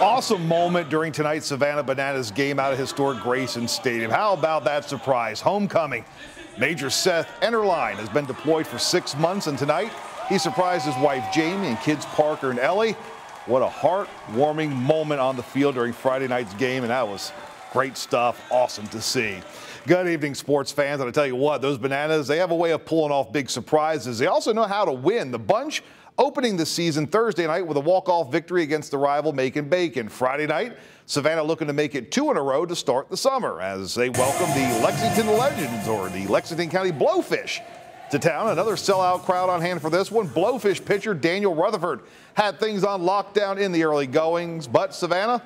Awesome moment during tonight's Savannah Bananas game out of historic Grayson Stadium. How about that surprise? Homecoming. Major Seth Enterline has been deployed for six months, and tonight he surprised his wife Jamie and kids Parker and Ellie. What a heartwarming moment on the field during Friday night's game, and that was great stuff. Awesome to see. Good evening, sports fans. And I tell you what, those bananas, they have a way of pulling off big surprises. They also know how to win. The bunch opening the season Thursday night with a walk-off victory against the rival Macon Bacon. Friday night, Savannah looking to make it two in a row to start the summer as they welcome the Lexington Legends or the Lexington County Blowfish to town. Another sellout crowd on hand for this one. Blowfish pitcher Daniel Rutherford had things on lockdown in the early goings, but Savannah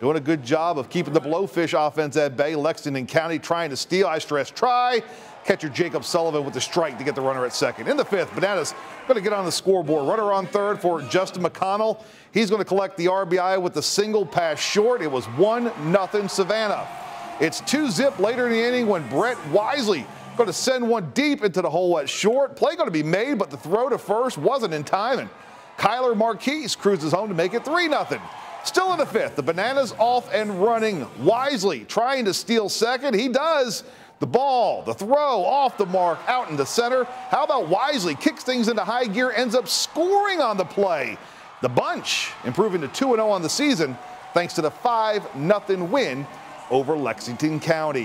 doing a good job of keeping the Blowfish offense at bay. Lexington County trying to steal. I stress try. Catcher Jacob Sullivan with the strike to get the runner at second. In the fifth, Bananas going to get on the scoreboard. Runner on third for Justin McConnell. He's going to collect the RBI with the single pass short. It was 1 nothing Savannah. It's two zip later in the inning when Brett Wisely going to send one deep into the hole at short. Play going to be made, but the throw to first wasn't in time. And Kyler Marquise cruises home to make it 3 nothing. Still in the fifth, the Bananas off and running. Wisely trying to steal second. He does. The ball, the throw off the mark, out in the center. How about Wisely? Kicks things into high gear, ends up scoring on the play. The bunch improving to 2 0 on the season thanks to the 5 0 win over Lexington County.